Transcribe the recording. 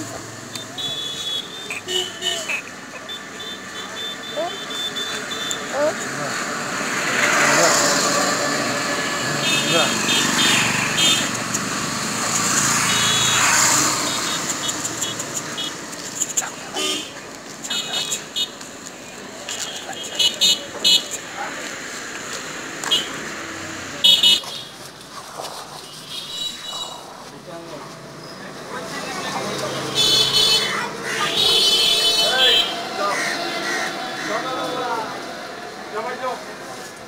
Да. Да. 頑張りましょう。